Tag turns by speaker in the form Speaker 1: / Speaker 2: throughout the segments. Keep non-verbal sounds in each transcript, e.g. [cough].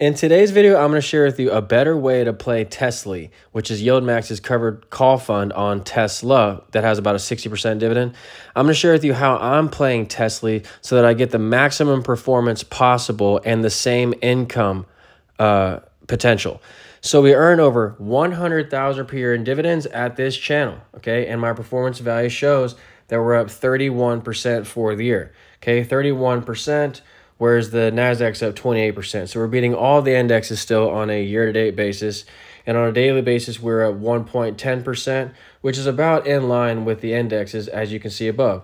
Speaker 1: In today's video, I'm going to share with you a better way to play Tesla, which is YieldMax's covered call fund on Tesla that has about a 60% dividend. I'm going to share with you how I'm playing Tesla so that I get the maximum performance possible and the same income uh, potential. So we earn over 100,000 per year in dividends at this channel, okay? And my performance value shows that we're up 31% for the year, okay? 31% whereas the Nasdaq's up 28%. So we're beating all the indexes still on a year-to-date basis. And on a daily basis, we're at 1.10%, which is about in line with the indexes, as you can see above.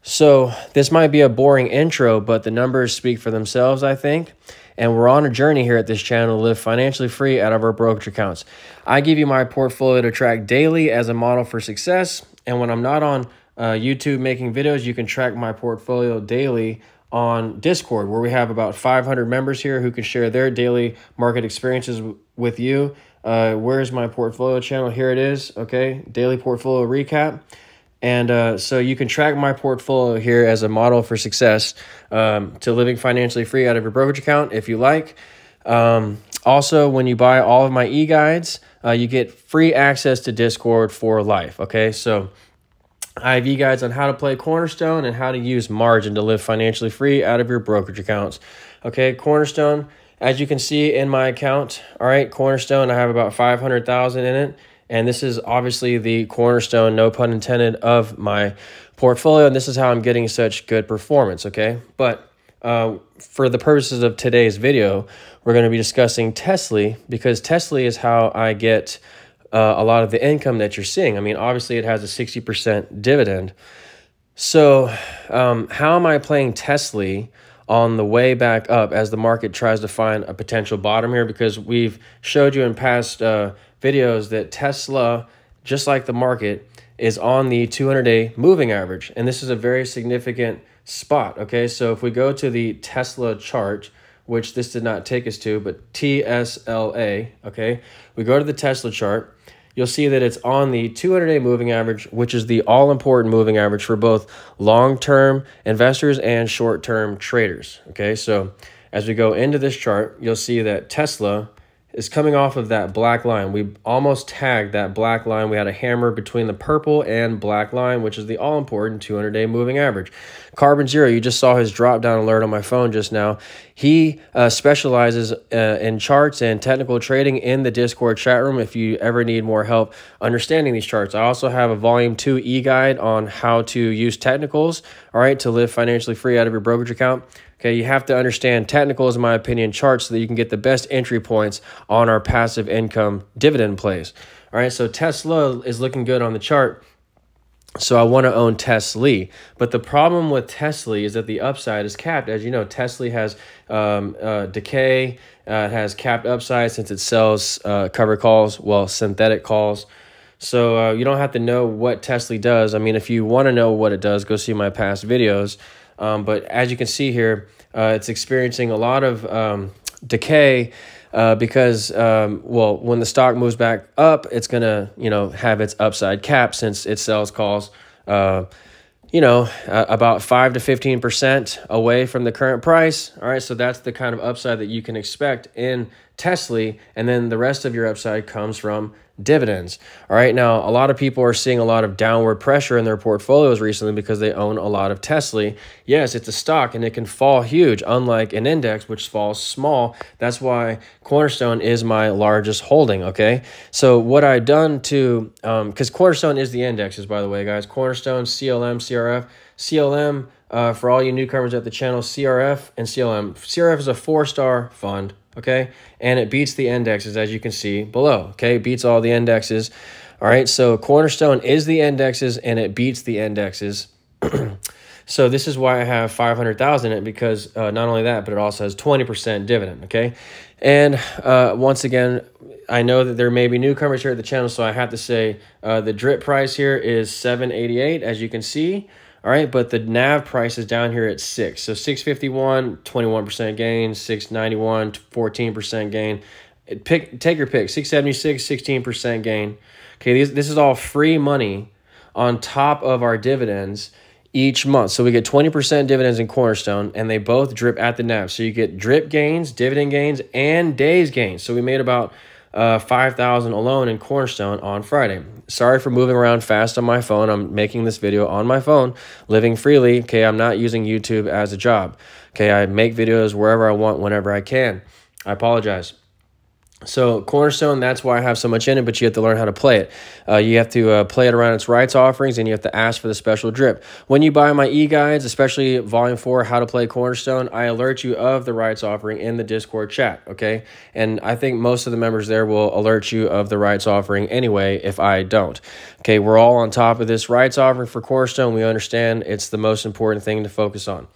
Speaker 1: So this might be a boring intro, but the numbers speak for themselves, I think. And we're on a journey here at this channel to live financially free out of our brokerage accounts. I give you my portfolio to track daily as a model for success. And when I'm not on uh, YouTube making videos, you can track my portfolio daily on Discord, where we have about 500 members here who can share their daily market experiences with you. Uh, where's my portfolio channel? Here it is. Okay, daily portfolio recap. And uh, so you can track my portfolio here as a model for success um, to living financially free out of your brokerage account if you like. Um, also, when you buy all of my e guides, uh, you get free access to Discord for life. Okay, so IV guides on how to play Cornerstone and how to use margin to live financially free out of your brokerage accounts. Okay, Cornerstone, as you can see in my account, all right, Cornerstone, I have about 500,000 in it. And this is obviously the cornerstone, no pun intended, of my portfolio. And this is how I'm getting such good performance, okay? But uh, for the purposes of today's video, we're going to be discussing Tesla because Tesla is how I get uh, a lot of the income that you're seeing. I mean, obviously, it has a 60% dividend. So, um, how am I playing Tesla on the way back up as the market tries to find a potential bottom here? Because we've showed you in past uh, videos that Tesla, just like the market, is on the 200 day moving average. And this is a very significant spot. Okay, so if we go to the Tesla chart, which this did not take us to, but TSLA, okay, we go to the Tesla chart you'll see that it's on the 200 day moving average, which is the all important moving average for both long term investors and short term traders. Okay, so as we go into this chart, you'll see that Tesla is coming off of that black line. We almost tagged that black line. We had a hammer between the purple and black line, which is the all important 200 day moving average. Carbon Zero, you just saw his drop down alert on my phone just now. He uh, specializes uh, in charts and technical trading in the Discord chat room if you ever need more help understanding these charts. I also have a volume two e guide on how to use technicals, all right, to live financially free out of your brokerage account. Okay, you have to understand technicals, in my opinion, charts so that you can get the best entry points on our passive income dividend plays. All right, so Tesla is looking good on the chart. So I want to own Tesla. But the problem with Tesla is that the upside is capped. As you know, Tesla has um, uh, decay, uh, has capped upside since it sells uh, cover calls, well, synthetic calls. So uh, you don't have to know what Tesla does. I mean, if you want to know what it does, go see my past videos. Um, but as you can see here, uh, it's experiencing a lot of um, decay uh, because, um, well, when the stock moves back up, it's to, you know, have its upside cap since it sells calls, uh, you know, uh, about 5 to 15% away from the current price. All right, so that's the kind of upside that you can expect in Tesla. And then the rest of your upside comes from dividends. All right. Now, a lot of people are seeing a lot of downward pressure in their portfolios recently because they own a lot of Tesla. Yes, it's a stock and it can fall huge, unlike an index, which falls small. That's why Cornerstone is my largest holding. Okay. So, what I've done to, because um, Cornerstone is the indexes, by the way, guys, Cornerstone, CLM, CRF, CLM. Uh, for all you newcomers at the channel, CRF and CLM. CRF is a four star fund okay? And it beats the indexes, as you can see below, okay? It beats all the indexes, all right? So Cornerstone is the indexes, and it beats the indexes. [clears throat] so this is why I have 500,000 in it, because uh, not only that, but it also has 20% dividend, okay? And uh, once again, I know that there may be newcomers here at the channel, so I have to say uh, the drip price here is 788, as you can see. All right, but the NAV price is down here at 6. So 651, 21% gain, 691, 14% gain. Pick take your pick. 676, 16% gain. Okay, these, this is all free money on top of our dividends each month. So we get 20% dividends in Cornerstone, and they both drip at the NAV. So you get drip gains, dividend gains, and days gains. So we made about uh, 5000 alone in Cornerstone on Friday. Sorry for moving around fast on my phone. I'm making this video on my phone, living freely. Okay, I'm not using YouTube as a job. Okay, I make videos wherever I want, whenever I can. I apologize. So Cornerstone, that's why I have so much in it, but you have to learn how to play it. Uh, you have to uh, play it around its rights offerings, and you have to ask for the special drip. When you buy my e-guides, especially Volume 4, How to Play Cornerstone, I alert you of the rights offering in the Discord chat, okay? And I think most of the members there will alert you of the rights offering anyway if I don't. Okay, we're all on top of this rights offering for Cornerstone. We understand it's the most important thing to focus on.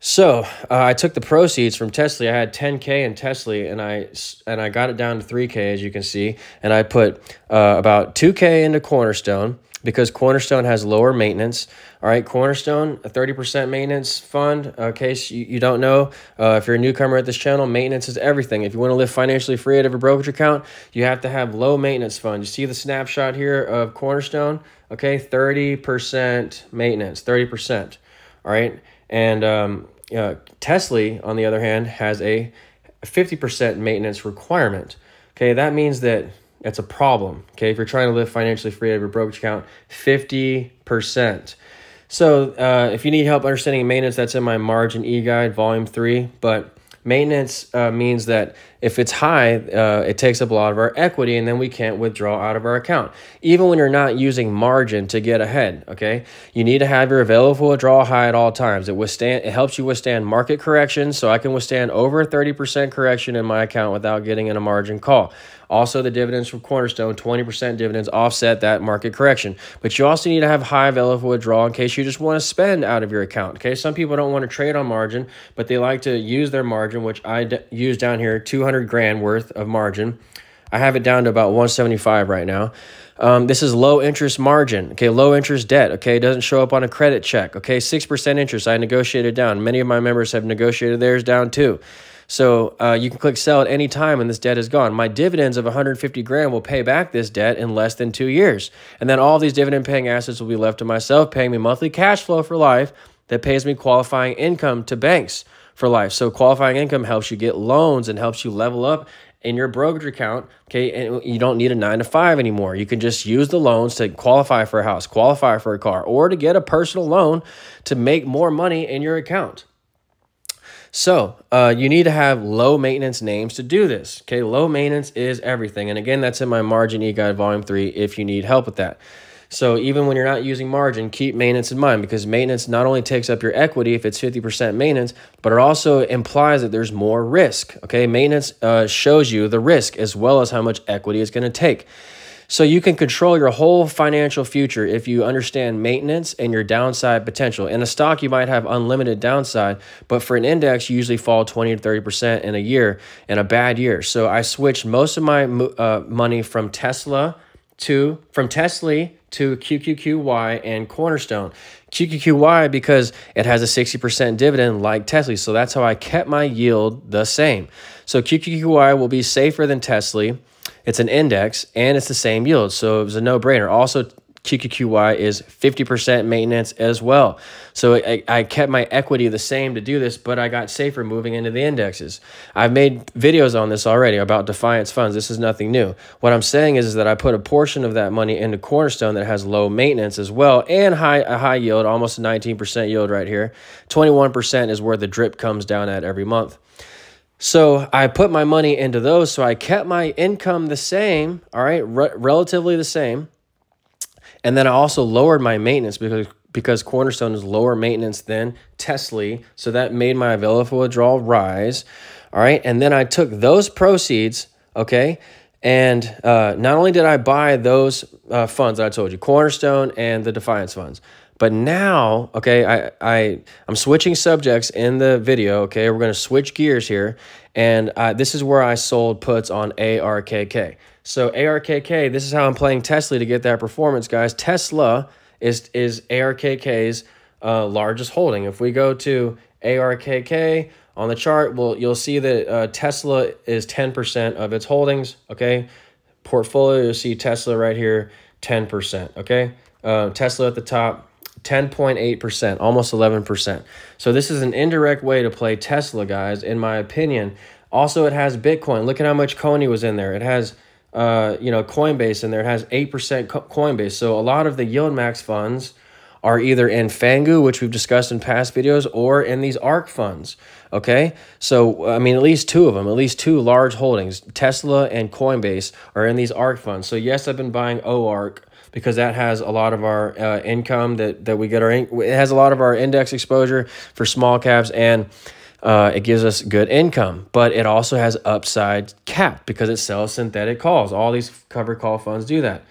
Speaker 1: So uh, I took the proceeds from Tesla. I had 10k in Tesla, and I and I got it down to 3k, as you can see. And I put uh, about 2k into Cornerstone because Cornerstone has lower maintenance. All right, Cornerstone, a 30% maintenance fund. In case you, you don't know, uh, if you're a newcomer at this channel, maintenance is everything. If you want to live financially free out of a brokerage account, you have to have low maintenance fund. You see the snapshot here of Cornerstone? Okay, 30% maintenance, 30%. All right. And um, uh, Tesla, on the other hand, has a 50% maintenance requirement. Okay, that means that it's a problem. Okay, if you're trying to live financially free out of your brokerage account, 50%. So uh, if you need help understanding maintenance, that's in my margin e-guide, volume three. But Maintenance uh, means that if it's high, uh, it takes up a lot of our equity and then we can't withdraw out of our account. Even when you're not using margin to get ahead, okay? You need to have your available withdrawal high at all times. It withstand it helps you withstand market corrections, so I can withstand over 30% correction in my account without getting in a margin call. Also, the dividends from Cornerstone, 20% dividends offset that market correction. But you also need to have high available withdrawal in case you just want to spend out of your account. Okay, some people don't want to trade on margin, but they like to use their margin, which I use down here, 200 grand worth of margin. I have it down to about 175 right now. Um, this is low interest margin. Okay, low interest debt. Okay, it doesn't show up on a credit check. Okay, 6% interest. I negotiated down. Many of my members have negotiated theirs down too. So uh, you can click sell at any time and this debt is gone. My dividends of 150 grand will pay back this debt in less than two years. And then all these dividend paying assets will be left to myself, paying me monthly cash flow for life that pays me qualifying income to banks for life. So qualifying income helps you get loans and helps you level up in your brokerage account. Okay. And you don't need a nine to five anymore. You can just use the loans to qualify for a house, qualify for a car, or to get a personal loan to make more money in your account. So uh, you need to have low maintenance names to do this. Okay, low maintenance is everything. And again, that's in my Margin E-Guide Volume 3 if you need help with that. So even when you're not using margin, keep maintenance in mind because maintenance not only takes up your equity if it's 50% maintenance, but it also implies that there's more risk. Okay, maintenance uh, shows you the risk as well as how much equity it's going to take. So you can control your whole financial future if you understand maintenance and your downside potential. In a stock, you might have unlimited downside, but for an index, you usually fall 20 to 30% in a year, in a bad year. So I switched most of my uh, money from Tesla to, from Tesla to QQQY and Cornerstone. QQQY because it has a 60% dividend like Tesla. So that's how I kept my yield the same. So QQQY will be safer than Tesla it's an index and it's the same yield. So it was a no brainer. Also, QQQY is 50% maintenance as well. So I, I, kept my equity the same to do this, but I got safer moving into the indexes. I've made videos on this already about Defiance funds. This is nothing new. What I'm saying is, is that I put a portion of that money into Cornerstone that has low maintenance as well and high a high yield, almost a 19% yield right here. 21% is where the drip comes down at every month. So I put my money into those. So I kept my income the same, all right, re relatively the same. And then I also lowered my maintenance because because Cornerstone is lower maintenance than Tesla. So that made my available withdrawal rise. All right. And then I took those proceeds, okay. And uh, not only did I buy those uh, funds I told you, Cornerstone and the Defiance funds, but now, okay, I, I, I'm switching subjects in the video, okay? We're going to switch gears here. And uh, this is where I sold puts on ARKK. So ARKK, this is how I'm playing Tesla to get that performance, guys. Tesla is, is ARKK's uh, largest holding. If we go to ARKK on the chart, well, you'll see that uh, Tesla is 10% of its holdings, okay? Portfolio, you'll see Tesla right here, 10%, okay? Uh, Tesla at the top, 10.8%, almost 11%. So this is an indirect way to play Tesla, guys, in my opinion. Also, it has Bitcoin. Look at how much CONY was in there. It has, uh, you know, Coinbase in there. It has 8% Coinbase. So a lot of the YieldMax funds are either in FNGU, which we've discussed in past videos, or in these ARK funds. Okay, so I mean, at least two of them, at least two large holdings, Tesla and Coinbase, are in these ARK funds. So yes, I've been buying OARK because that has a lot of our uh, income that that we get our it has a lot of our index exposure for small caps and. Uh, it gives us good income, but it also has upside cap because it sells synthetic calls. All these covered call funds do that.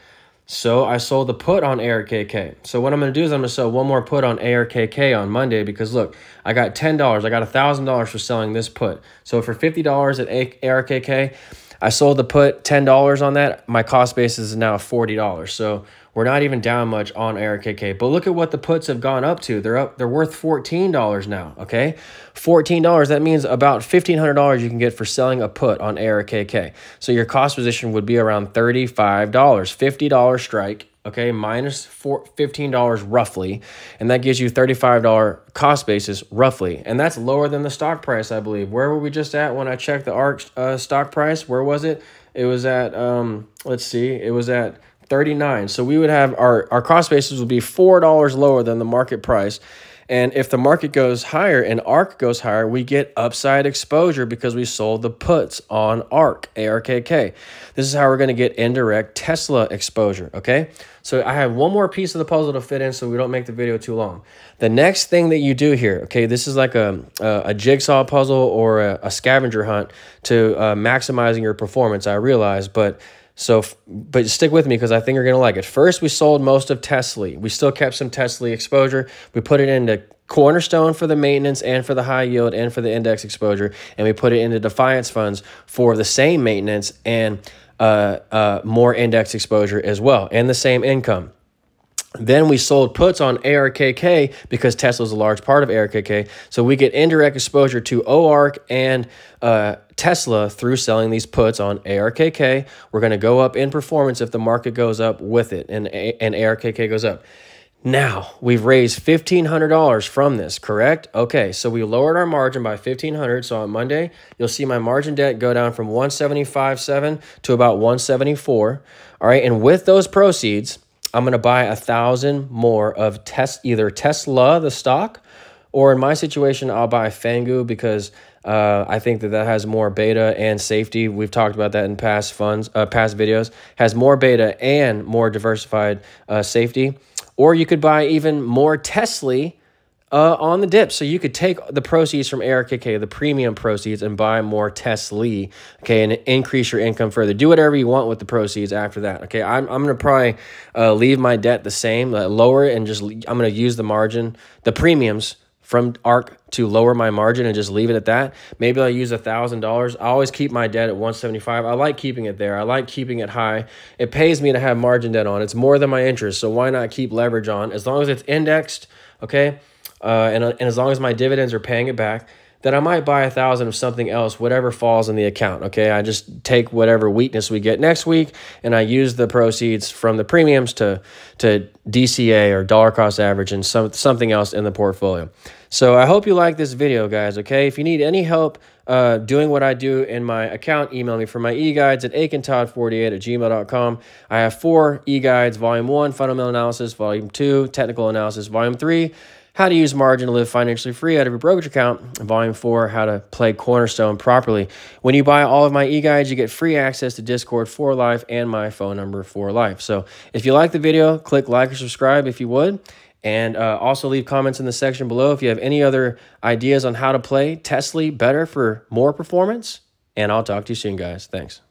Speaker 1: So I sold the put on ARKK. So what I'm going to do is I'm going to sell one more put on ARKK on Monday because look, I got $10. I got $1,000 for selling this put. So for $50 at ARKK, I sold the put $10 on that. My cost basis is now $40. So we're not even down much on ARKK. But look at what the puts have gone up to. They're up. They're worth $14 now, okay? $14, that means about $1,500 you can get for selling a put on ARKK. So your cost position would be around $35, $50 strike, okay, minus four, $15 roughly, and that gives you $35 cost basis roughly. And that's lower than the stock price, I believe. Where were we just at when I checked the ARK uh, stock price? Where was it? It was at, um, let's see, it was at 39. So we would have our, our cost basis would be $4 lower than the market price. And if the market goes higher and ARKK goes higher, we get upside exposure because we sold the puts on ARC, ARKK. This is how we're going to get indirect Tesla exposure, okay? So I have one more piece of the puzzle to fit in so we don't make the video too long. The next thing that you do here, okay, this is like a, a, a jigsaw puzzle or a, a, scavenger hunt to uh, maximizing your performance, I realize, but so, but stick with me because I think you're going to like it. First, we sold most of Tesla. We still kept some Tesla exposure. We put it into Cornerstone for the maintenance and for the high yield and for the index exposure. And we put it into Defiance funds for the same maintenance and uh, uh, more index exposure as well and the same income. Then we sold puts on ARKK because Tesla is a large part of ARKK. So we get indirect exposure to OARK and uh, Tesla through selling these puts on ARKK. We're going to go up in performance if the market goes up with it and, and ARKK goes up. Now, we've raised $1,500 from this, correct? Okay, so we lowered our margin by 1500 So on Monday, you'll see my margin debt go down from 175.7 to about 174. All right, and with those proceeds, I'm going to buy a thousand more of test either Tesla the stock, or in my situation, I'll buy FNGU because uh, I think that that has more beta and safety. We've talked about that in past funds, uh, past videos. Has more beta and more diversified uh, safety. Or you could buy even more Tesla uh, on the dip. So you could take the proceeds from Eric, ARKK, the premium proceeds, and buy more Tesla, okay, and increase your income further. Do whatever you want with the proceeds after that, okay? I'm, I'm to probably uh, leave my debt the same, uh, lower it, and just I'm to use the margin, the premiums from ARKK to lower my margin and just leave it at that. Maybe I'll use a $1,000. I always keep my debt at 175. I like keeping it there. I like keeping it high. It pays me to have margin debt on. It's more than my interest, so why not keep leverage on? As long as it's indexed, okay? Uh, and, and as long as my dividends are paying it back, then I might buy a thousand of something else, whatever falls in the account. Okay, I just take whatever weakness we get next week, and I use the proceeds from the premiums to to DCA or dollar cost average and some something else in the portfolio. So I hope you like this video, guys. Okay, if you need any help uh, doing what I do in my account, email me for my e-guides at akintodd48 at gmail.com. I have four e-guides, volume one, fundamental analysis, volume two, technical analysis, volume three, how to use margin to live financially free out of your brokerage account, volume four, how to play Cornerstone properly. When you buy all of my e-guides, you get free access to Discord for life and my phone number for life. So if you like the video, click like or subscribe if you would. And uh, also leave comments in the section below if you have any other ideas on how to play Tesla better for more performance. And I'll talk to you soon, guys. Thanks.